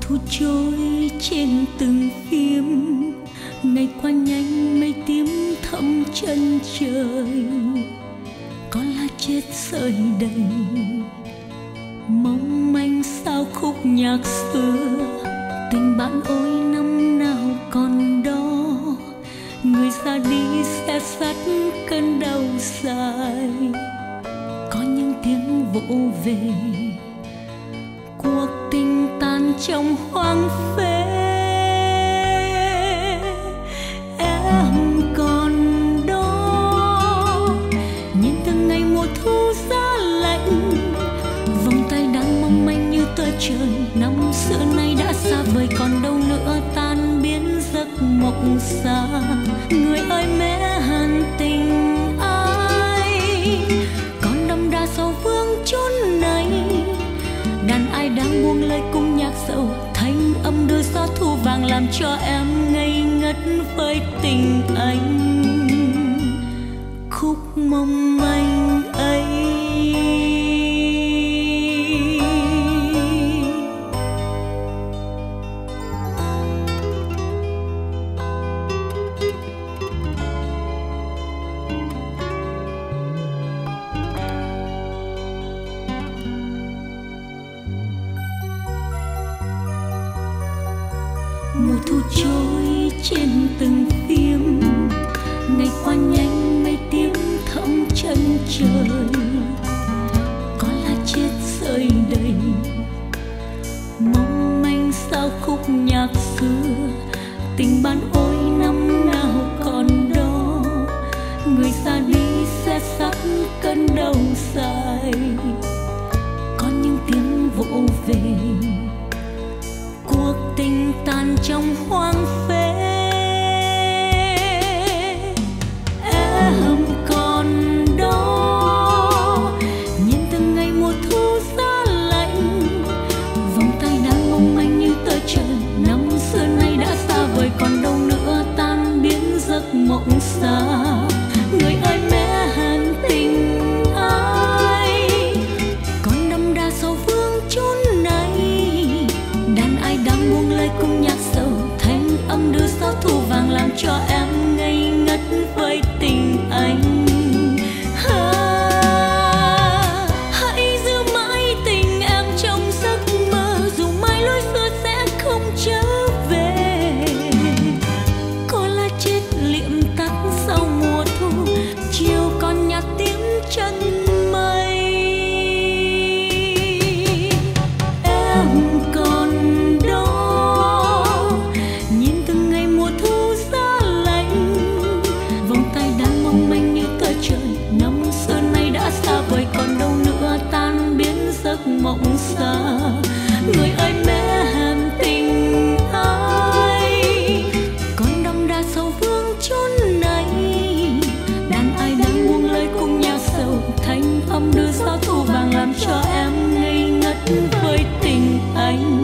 thu trôi trên từng phim ngày qua nhanh mây tím thẫm chân trời. Có lá chết rơi đầy. Mong manh sao khúc nhạc xưa. Tình bạn ôi năm nào còn đó. Người ra đi sẽ sắt cơn đau dài. Có những tiếng vỗ về trong hoang phế. Em còn đó, nhìn từng ngày mùa thu giá lạnh. Vòng tay đang mong manh như tơ trời, năm xưa nay đã xa vời, còn đâu nữa tan biến giấc mộng xa. Người ơi mẹ hàn tình ai? Còn đâm đà sau vương chốn này, đàn ai đang buông lời cung nhạc sầu thanh âm đưa gió thu vàng làm cho em ngây ngất với tình anh. Khúc mong mùa thu trôi trên từng phim ngày qua nhanh mây tiếng thẫm chân trời. Có là chết rơi đầy. Mong manh sao khúc nhạc xưa. Tình ban ôi năm nào còn đó. Người ra đi sẽ sắp cơn đau dài. Có những tiếng vỗ về tàn tan trong hoang phế. Em còn đó, nhìn từng ngày mùa thu giá lạnh. Vòng tay đang mong manh như tờ trời, năm xưa nay đã xa vời, còn đâu nữa tan biến giấc mộng xa. Người ơi mẹ hàn tình ai? Còn đậm đà sau vương chốn buông lời cung nhạc sầu, thanh âm đưa sao thu vàng làm cho em ngây mộng xa. Người ơi mẹ hàm tình ai? Con đông đa sầu vương chốn này. Đàn ai đang buông lời cùng nhau sầu. Thanh âm đưa gió thu vàng làm cho em ngây ngất với tình anh.